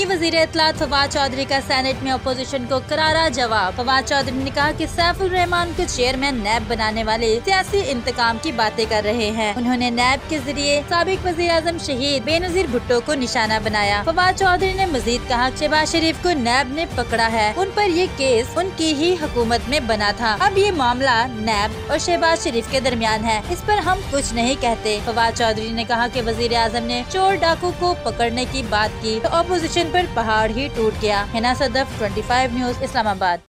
की वज़ीर इतलात फवाद चौधरी का सेनेट में अपोजिशन को करारा जवाब। फवाद चौधरी ने कहा कि सैफुल रहमान को चेयरमैन नैब बनाने वाले सियासी इंतकाम की बातें कर रहे हैं। उन्होंने नैब के ज़रिए सबक वजी अजम शहीद बेनजीर भुट्टो को निशाना बनाया। फवाद चौधरी ने मजीद कहा, शहबाज शरीफ को नैब ने पकड़ा है। उन पर ये केस उनकी ही हुकूमत में बना था। अब ये मामला नैब और शहबाज शरीफ के दरमियान है। इस पर हम कुछ नहीं कहते। फवाद चौधरी ने कहा की वज़ीर आज़म ने चोर डाकू को पकड़ने की बात की तो अपोजिशन पर पहाड़ ही टूट गया। हिना सदफ 25 न्यूज़ इस्लामाबाद।